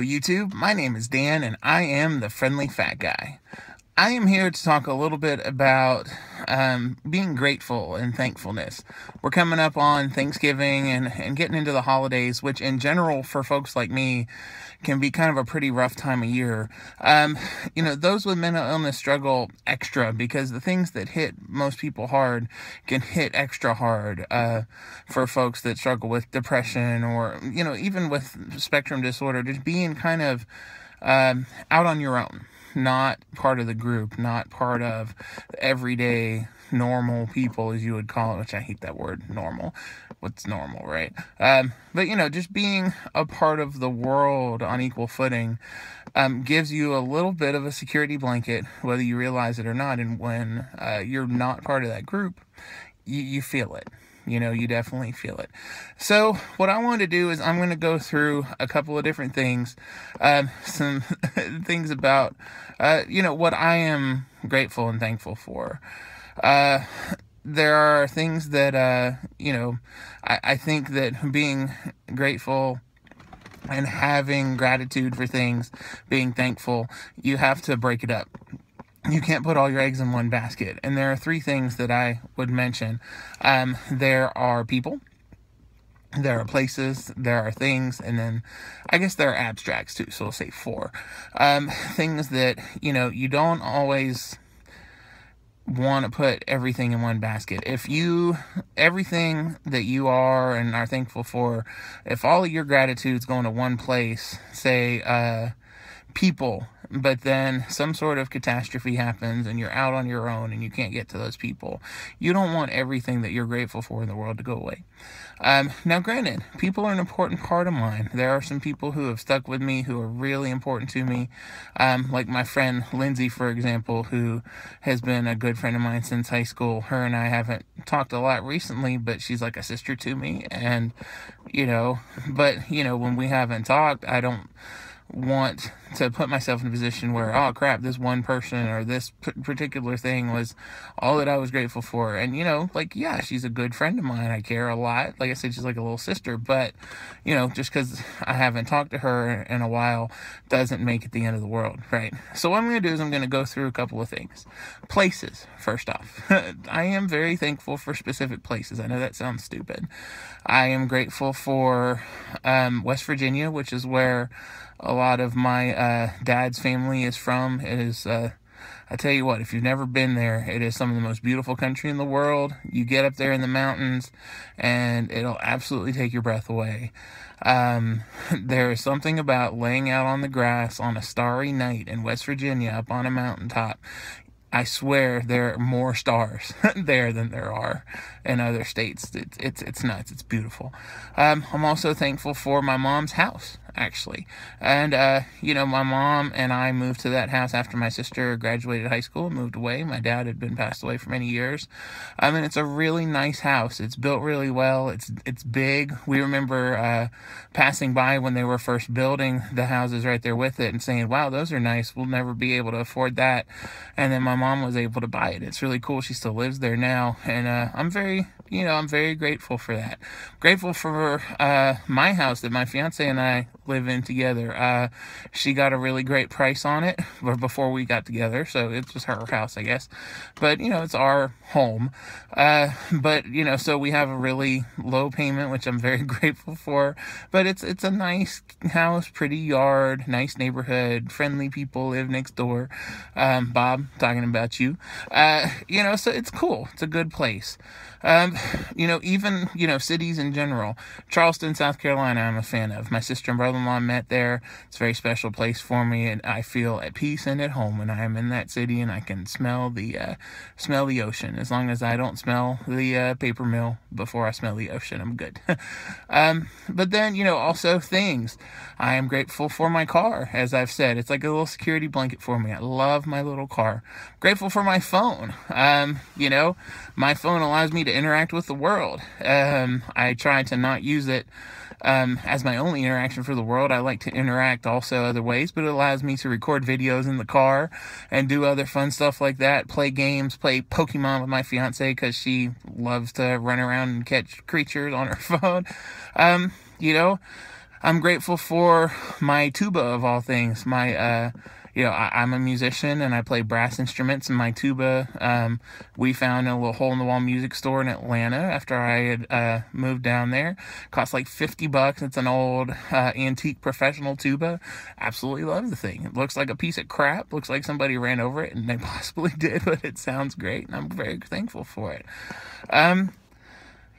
YouTube. My name is Dan, and I am the Friendly Fat Guy. I am here to talk a little bit about um, being grateful and thankfulness. We're coming up on Thanksgiving and, and getting into the holidays, which in general, for folks like me, can be kind of a pretty rough time of year. Um, you know, those with mental illness struggle extra because the things that hit most people hard can hit extra hard uh, for folks that struggle with depression or, you know, even with spectrum disorder, just being kind of um, out on your own not part of the group, not part of everyday normal people, as you would call it, which I hate that word, normal. What's normal, right? Um, but, you know, just being a part of the world on equal footing um, gives you a little bit of a security blanket, whether you realize it or not. And when uh, you're not part of that group, you, you feel it you know, you definitely feel it. So, what I want to do is I'm going to go through a couple of different things, um, some things about, uh, you know, what I am grateful and thankful for. Uh, there are things that, uh, you know, I, I think that being grateful and having gratitude for things, being thankful, you have to break it up you can't put all your eggs in one basket. And there are three things that I would mention. Um, there are people, there are places, there are things, and then I guess there are abstracts too. So we'll say four um, things that you know you don't always want to put everything in one basket. If you everything that you are and are thankful for, if all of your gratitude is going to one place, say uh, people but then some sort of catastrophe happens and you're out on your own and you can't get to those people. You don't want everything that you're grateful for in the world to go away. Um, now, granted, people are an important part of mine. There are some people who have stuck with me who are really important to me, um, like my friend Lindsay, for example, who has been a good friend of mine since high school. Her and I haven't talked a lot recently, but she's like a sister to me. And, you know, but, you know, when we haven't talked, I don't want to put myself in a position where, oh crap, this one person or this particular thing was all that I was grateful for. And, you know, like, yeah, she's a good friend of mine. I care a lot. Like I said, she's like a little sister. But, you know, just because I haven't talked to her in a while doesn't make it the end of the world, right? So, what I'm going to do is I'm going to go through a couple of things. Places, first off. I am very thankful for specific places. I know that sounds stupid. I am grateful for um, West Virginia, which is where a lot of my uh, dad's family is from. It is, uh, I tell you what, if you've never been there, it is some of the most beautiful country in the world. You get up there in the mountains, and it'll absolutely take your breath away. Um, there is something about laying out on the grass on a starry night in West Virginia up on a mountaintop. I swear there are more stars there than there are in other states. It's it's it's nuts. It's beautiful. Um, I'm also thankful for my mom's house actually. And, uh, you know, my mom and I moved to that house after my sister graduated high school and moved away. My dad had been passed away for many years. I mean, it's a really nice house. It's built really well. It's, it's big. We remember, uh, passing by when they were first building the houses right there with it and saying, wow, those are nice. We'll never be able to afford that. And then my mom was able to buy it. It's really cool. She still lives there now. And, uh, I'm very, you know, I'm very grateful for that. Grateful for, uh, my house that my fiance and I live in together. Uh, she got a really great price on it before we got together, so it's just her house, I guess. But you know, it's our home. Uh, but you know, so we have a really low payment, which I'm very grateful for. But it's it's a nice house, pretty yard, nice neighborhood, friendly people live next door. Um, Bob, talking about you. Uh, you know, so it's cool. It's a good place. Um, you know, even you know cities in general. Charleston, South Carolina, I'm a fan of. My sister and brother-in-law met there. It's a very special place for me, and I feel at peace and at home when I am in that city, and I can smell the uh, smell the ocean. As long as I don't smell the uh, paper mill before I smell the ocean, I'm good. um, but then you know, also things. I am grateful for my car, as I've said. It's like a little security blanket for me. I love my little car. Grateful for my phone. Um, you know, my phone allows me to interact with the world. Um, I try to not use it um, as my only interaction for the world. I like to interact also other ways, but it allows me to record videos in the car and do other fun stuff like that. Play games, play Pokemon with my fiance because she loves to run around and catch creatures on her phone. Um, you know, I'm grateful for my tuba of all things. My, uh, you know, I, am a musician and I play brass instruments, and my tuba um, we found a little hole in the wall music store in Atlanta after I had uh, moved down there. Cost like 50 bucks. It's an old uh, antique professional tuba. Absolutely love the thing. It looks like a piece of crap. Looks like somebody ran over it, and they possibly did, but it sounds great, and I'm very thankful for it. Um,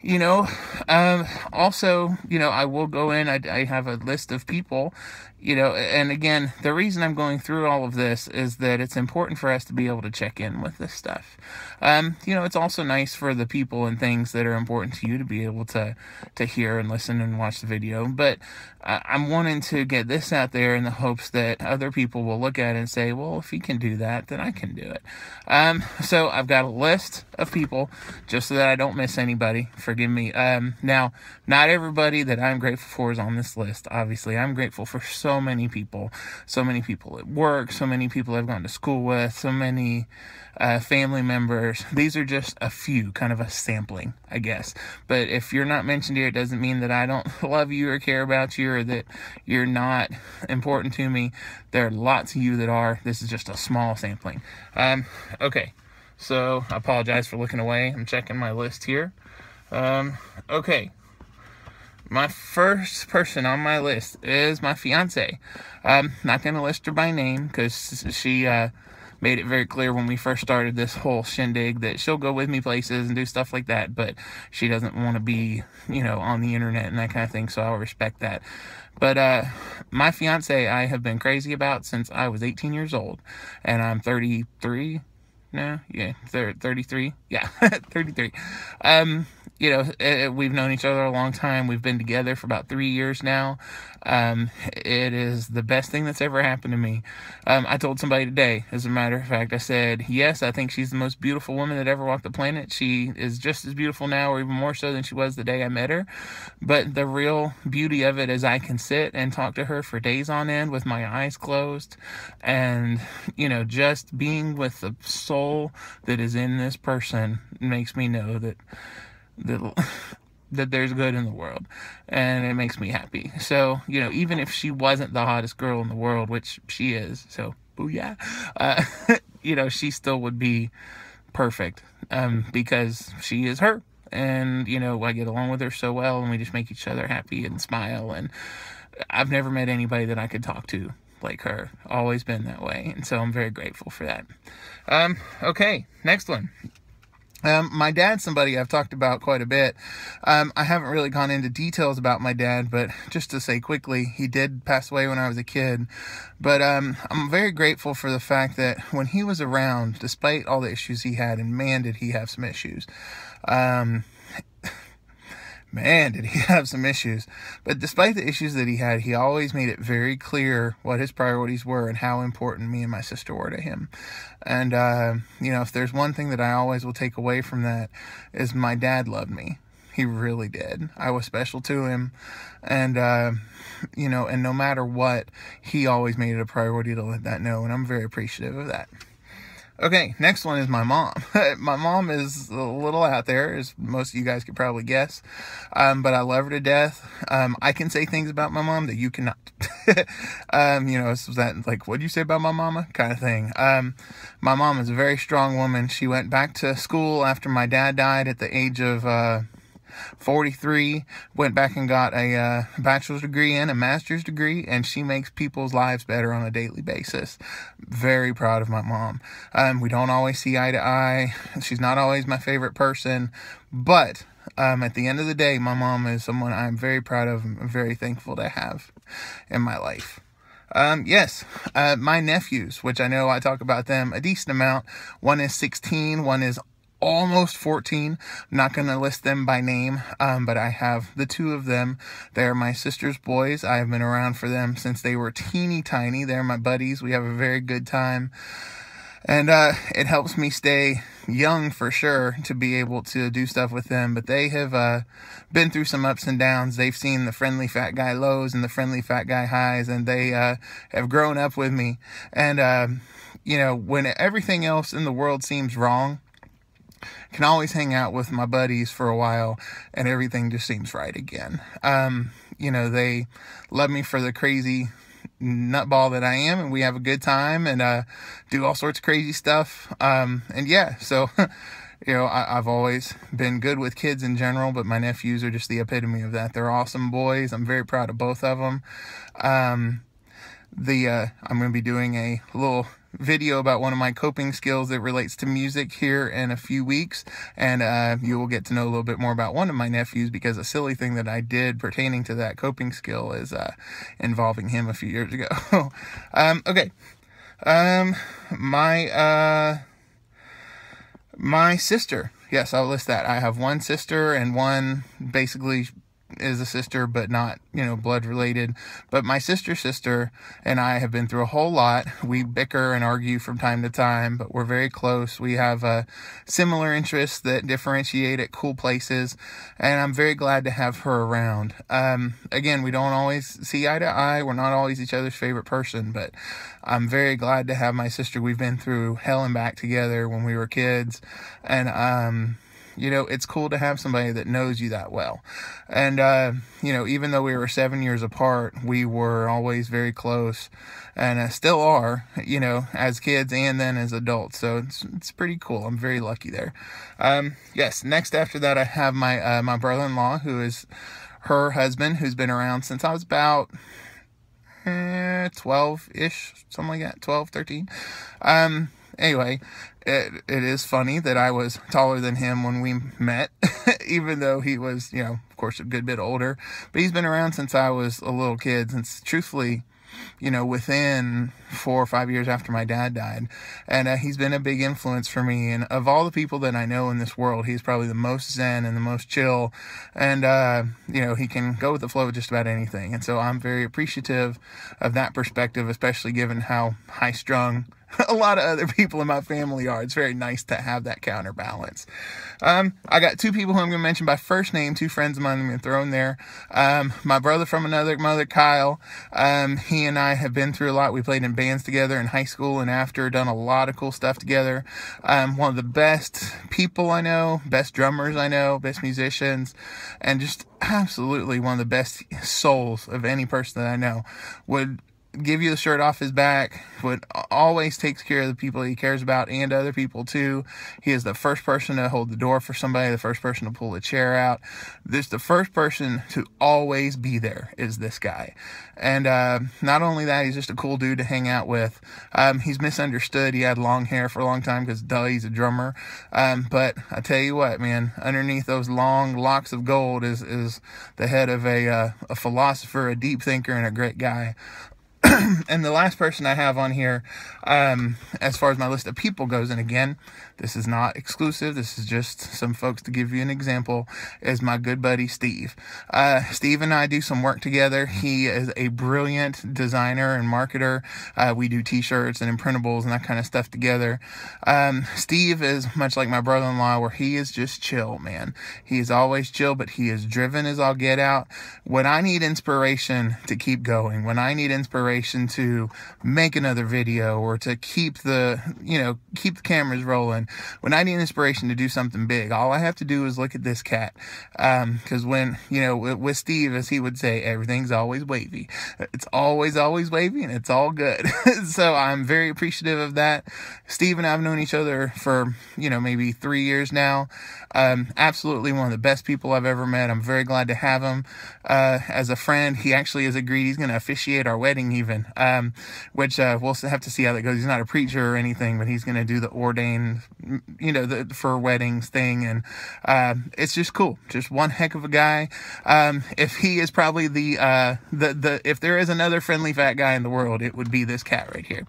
you know um, also you know i will go in I, I have a list of people you know and again the reason i'm going through all of this is that it's important for us to be able to check in with this stuff um, you know it's also nice for the people and things that are important to you to be able to to hear and listen and watch the video but uh, i'm wanting to get this out there in the hopes that other people will look at it and say well if he can do that then i can do it um, so i've got a list of people just so that i don't miss anybody forgive me. Um, now, not everybody that I'm grateful for is on this list. Obviously, I'm grateful for so many people, so many people at work, so many people I've gone to school with, so many uh, family members. These are just a few, kind of a sampling, I guess. But if you're not mentioned here, it doesn't mean that I don't love you or care about you or that you're not important to me. There are lots of you that are. This is just a small sampling. Um, okay. So I apologize for looking away. I'm checking my list here. Um, okay. My first person on my list is my fiance. I'm not gonna list her by name because she uh, made it very clear when we first started this whole shindig that she'll go with me places and do stuff like that, but she doesn't want to be, you know, on the internet and that kind of thing. So I'll respect that. But uh, my fiance, I have been crazy about since I was 18 years old, and I'm 33 now. Yeah, 33. Yeah, 33. Um, you know, eh, eh, we've known each other a long time. We've been together for about three years now. Um, it is the best thing that's ever happened to me. Um, I told somebody today, as a matter of fact, I said, yes, I think she's the most beautiful woman that ever walked the planet. She is just as beautiful now, or even more so than she was the day I met her. But the real beauty of it is I can sit and talk to her for days on end with my eyes closed. And, you know, just being with the soul that is in this person makes me know that that that there's good in the world and it makes me happy. So you know even if she wasn't the hottest girl in the world which she is so booyah uh, you know she still would be perfect um, because she is her and you know i get along with her so well and we just make each other happy and smile and i've never met anybody that i could talk to like her. Always been that way and so i'm very grateful for that. Um, okay next one um, my dad's somebody I've talked about quite a bit. Um, I haven't really gone into details about my dad, but just to say quickly, he did pass away when I was a kid. But um, I'm very grateful for the fact that when he was around, despite all the issues he had, and man, did he have some issues. Man, did he have some issues. But despite the issues that he had, he always made it very clear what his priorities were and how important me and my sister were to him. And, uh, you know, if there's one thing that I always will take away from that is my dad loved me. He really did. I was special to him. And, uh, you know, and no matter what, he always made it a priority to let that know. And I'm very appreciative of that. Okay, next one is my mom. my mom is a little out there, as most of you guys could probably guess, um, but I love her to death. Um, I can say things about my mom that you cannot. um, you know, it's that like, what do you say about my mama kind of thing. Um, my mom is a very strong woman. She went back to school after my dad died at the age of. Uh, 43, went back and got a uh, bachelor's degree and a master's degree, and she makes people's lives better on a daily basis. Very proud of my mom. Um, we don't always see eye to eye. She's not always my favorite person, but um, at the end of the day, my mom is someone I'm very proud of and very thankful to have in my life. Um, yes, uh, my nephews, which I know I talk about them a decent amount. One is 16, one is almost 14. I'm not going to list them by name, um, but I have the two of them. They're my sister's boys. I have been around for them since they were teeny tiny. They're my buddies. We have a very good time. And uh, it helps me stay young for sure to be able to do stuff with them. But they have uh, been through some ups and downs. They've seen the friendly fat guy lows and the friendly fat guy highs, and they uh, have grown up with me. And, um, you know, when everything else in the world seems wrong, can always hang out with my buddies for a while and everything just seems right again. Um, you know, they love me for the crazy nutball that I am, and we have a good time and uh, do all sorts of crazy stuff. Um, and yeah, so you know, I, have always been good with kids in general, but my nephews are just the epitome of that. They're awesome boys. I'm very proud of both of them. Um, the uh, I'm going to be doing a little video about one of my coping skills that relates to music here in a few weeks and uh, you will get to know a little bit more about one of my nephews because a silly thing that I did pertaining to that coping skill is uh, involving him a few years ago. Um, okay. Um, my uh, my sister. Yes I'll list that. I have one sister and one basically is a sister, but not, you know, blood related. But my sister's sister and I have been through a whole lot. We bicker and argue from time to time, but we're very close. We have uh, similar interests that differentiate at cool places, and I'm very glad to have her around. Um, again, we don't always see eye to eye. We're not always each other's favorite person, but I'm very glad to have my sister. We've been through hell and back together when we were kids, and um, you know, it's cool to have somebody that knows you that well. And, uh, you know, even though we were seven years apart, we were always very close and uh, still are, you know, as kids and then as adults. So it's, it's pretty cool. I'm very lucky there. Um, yes. Next after that, I have my, uh, my brother-in-law who is her husband who's been around since I was about, 12 ish, something like that, 12, 13. Um, anyway, it, it is funny that I was taller than him when we met, even though he was, you know, of course, a good bit older. But he's been around since I was a little kid, since truthfully, you know, within four or five years after my dad died. And uh, he's been a big influence for me. And of all the people that I know in this world, he's probably the most zen and the most chill. And, uh, you know, he can go with the flow of just about anything. And so I'm very appreciative of that perspective, especially given how high strung a lot of other people in my family are. It's very nice to have that counterbalance. Um, I got two people who I'm going to mention by first name, two friends of mine I'm going to throw in there. Um, my brother from another mother, Kyle. Um, he and I have been through a lot. We played in bands together in high school and after, done a lot of cool stuff together. Um, one of the best people I know, best drummers I know, best musicians, and just absolutely one of the best souls of any person that I know. Would give you the shirt off his back, but always takes care of the people he cares about and other people too. He is the first person to hold the door for somebody, the first person to pull the chair out. This the first person to always be there is this guy. And uh, not only that, he's just a cool dude to hang out with. Um, he's misunderstood. He had long hair for a long time because duh, he's a drummer. Um, but I tell you what, man, underneath those long locks of gold is is the head of a uh, a philosopher, a deep thinker, and a great guy. and the last person I have on here, um, as far as my list of people goes, and again, this is not exclusive. This is just some folks to give you an example. Is my good buddy Steve. Uh, Steve and I do some work together. He is a brilliant designer and marketer. Uh, we do T-shirts and imprintables and that kind of stuff together. Um, Steve is much like my brother-in-law, where he is just chill, man. He is always chill, but he is driven as I'll get out. When I need inspiration to keep going, when I need inspiration to make another video or to keep the, you know, keep the cameras rolling when I need inspiration to do something big, all I have to do is look at this cat. Um, cause when, you know, with Steve, as he would say, everything's always wavy. It's always, always wavy and it's all good. so I'm very appreciative of that. Steve and I have known each other for, you know, maybe three years now. Um, absolutely one of the best people I've ever met. I'm very glad to have him, uh, as a friend. He actually has agreed he's going to officiate our wedding even, um, which, uh, we'll have to see how that goes. He's not a preacher or anything, but he's going to do the ordained you know, the, for weddings thing. And, uh, it's just cool. Just one heck of a guy. Um, if he is probably the, uh, the, the, if there is another friendly fat guy in the world, it would be this cat right here.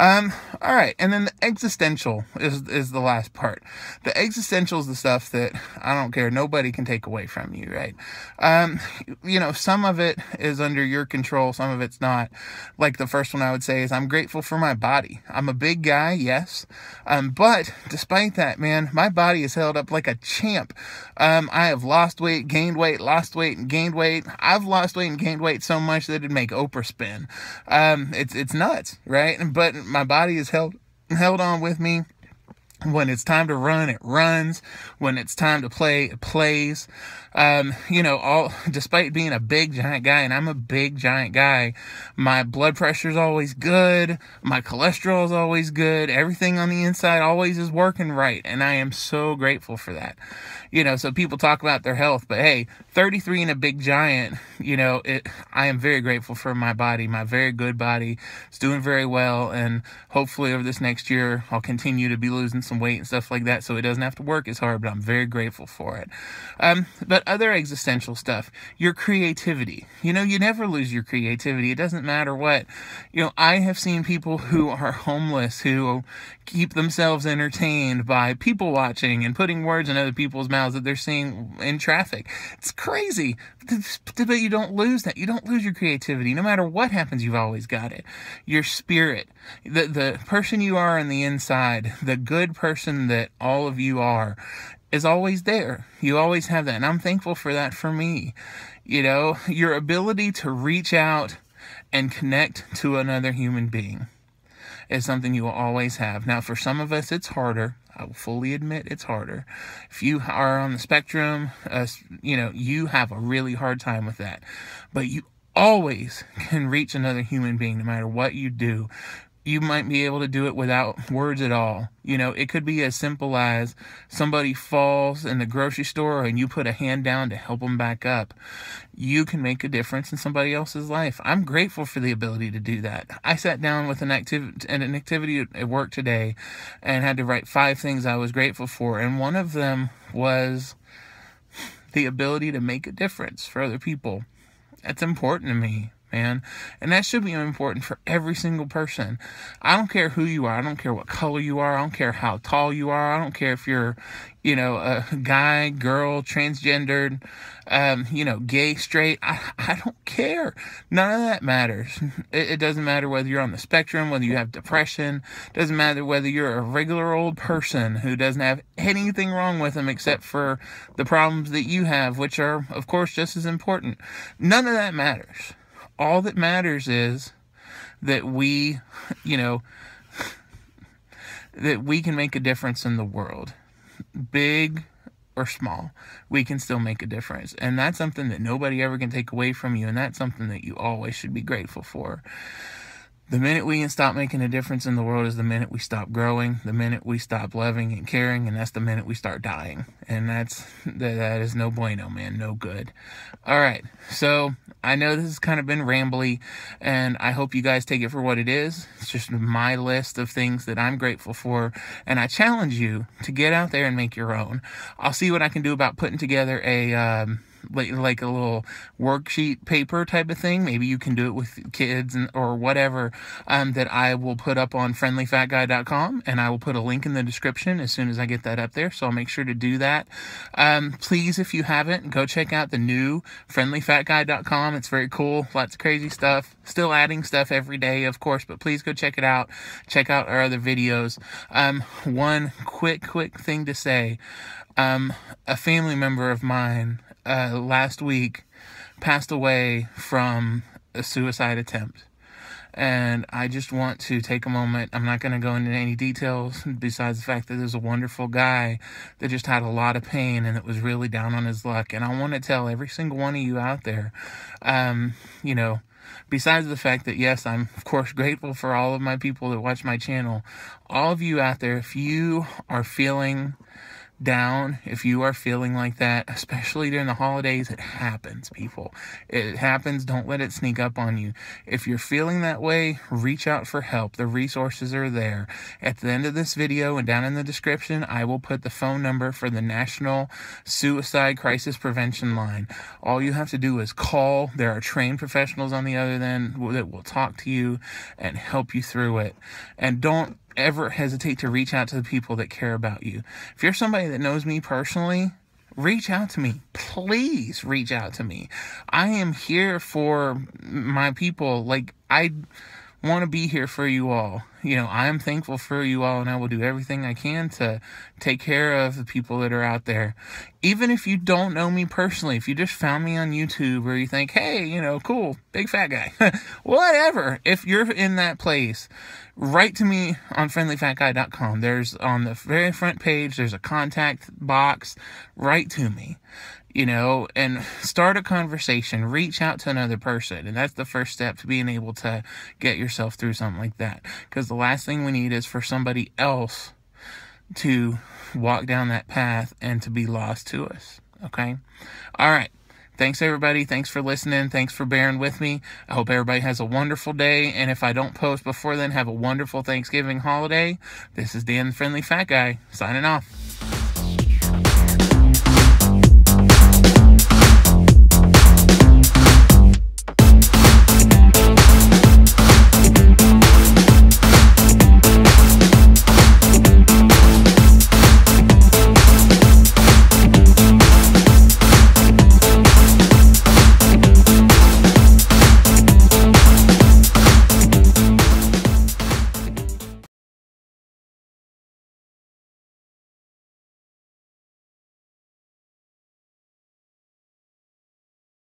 Um, all right. And then the existential is, is the last part. The existential is the stuff that I don't care. Nobody can take away from you, right? Um, you know, some of it is under your control. Some of it's not. Like the first one I would say is I'm grateful for my body. I'm a big guy. Yes. Um, but despite that, man, my body is held up like a champ. Um, I have lost weight, gained weight, lost weight, and gained weight. I've lost weight and gained weight so much that it'd make Oprah spin. Um, it's, it's nuts, right? But my body is held, held on with me when it's time to run, it runs. When it's time to play, it plays. Um, you know, all despite being a big giant guy, and I'm a big giant guy, my blood pressure is always good. My cholesterol is always good. Everything on the inside always is working right, and I am so grateful for that. You know, so people talk about their health, but hey, 33 and a big giant, you know, it, I am very grateful for my body, my very good body. It's doing very well, and hopefully over this next year, I'll continue to be losing some weight and stuff like that so it doesn't have to work as hard, but I'm very grateful for it. Um, but other existential stuff, your creativity. You know, you never lose your creativity. It doesn't matter what. You know, I have seen people who are homeless who keep themselves entertained by people watching and putting words in other people's mouths that they're seeing in traffic. It's crazy. But you don't lose that. You don't lose your creativity. No matter what happens, you've always got it. Your spirit, the, the person you are on the inside, the good person that all of you are, is always there. You always have that. And I'm thankful for that for me. You know, your ability to reach out and connect to another human being is something you will always have. Now, for some of us, it's harder. I will fully admit it's harder. If you are on the spectrum, uh, you know, you have a really hard time with that. But you always can reach another human being no matter what you do you might be able to do it without words at all. You know, it could be as simple as somebody falls in the grocery store and you put a hand down to help them back up. You can make a difference in somebody else's life. I'm grateful for the ability to do that. I sat down with an activity an activity at work today and had to write five things I was grateful for and one of them was the ability to make a difference for other people. That's important to me man. And that should be important for every single person. I don't care who you are. I don't care what color you are. I don't care how tall you are. I don't care if you're, you know, a guy, girl, transgendered, um, you know, gay, straight. I, I don't care. None of that matters. It, it doesn't matter whether you're on the spectrum, whether you have depression. It doesn't matter whether you're a regular old person who doesn't have anything wrong with them except for the problems that you have, which are, of course, just as important. None of that matters all that matters is that we, you know, that we can make a difference in the world. Big or small, we can still make a difference. And that's something that nobody ever can take away from you. And that's something that you always should be grateful for. The minute we can stop making a difference in the world is the minute we stop growing, the minute we stop loving and caring, and that's the minute we start dying. And that's that, that is no bueno, man, no good. All right, so I know this has kind of been rambly, and I hope you guys take it for what it is. It's just my list of things that I'm grateful for, and I challenge you to get out there and make your own. I'll see what I can do about putting together a. Um, like like a little worksheet paper type of thing. Maybe you can do it with kids and, or whatever um, that I will put up on friendlyfatguy.com and I will put a link in the description as soon as I get that up there. So I'll make sure to do that. Um, please, if you haven't, go check out the new friendlyfatguy.com. It's very cool. Lots of crazy stuff. Still adding stuff every day, of course, but please go check it out. Check out our other videos. Um, one quick, quick thing to say. Um, a family member of mine uh, last week passed away from a suicide attempt. And I just want to take a moment. I'm not going to go into any details besides the fact that there's a wonderful guy that just had a lot of pain and it was really down on his luck. And I want to tell every single one of you out there, um, you know, besides the fact that yes, I'm of course grateful for all of my people that watch my channel, all of you out there, if you are feeling down, if you are feeling like that, especially during the holidays, it happens, people. It happens. Don't let it sneak up on you. If you're feeling that way, reach out for help. The resources are there. At the end of this video and down in the description, I will put the phone number for the National Suicide Crisis Prevention Line. All you have to do is call. There are trained professionals on the other end that will talk to you and help you through it. And don't ever hesitate to reach out to the people that care about you. If you're somebody that knows me personally, reach out to me. Please reach out to me. I am here for my people. Like, I want to be here for you all. You know, I am thankful for you all, and I will do everything I can to take care of the people that are out there. Even if you don't know me personally, if you just found me on YouTube or you think, hey, you know, cool, big fat guy, whatever. If you're in that place, write to me on friendlyfatguy.com. There's on the very front page, there's a contact box. Write to me you know, and start a conversation, reach out to another person. And that's the first step to being able to get yourself through something like that. Because the last thing we need is for somebody else to walk down that path and to be lost to us. Okay? All right. Thanks, everybody. Thanks for listening. Thanks for bearing with me. I hope everybody has a wonderful day. And if I don't post before then, have a wonderful Thanksgiving holiday. This is Dan the Friendly Fat Guy signing off.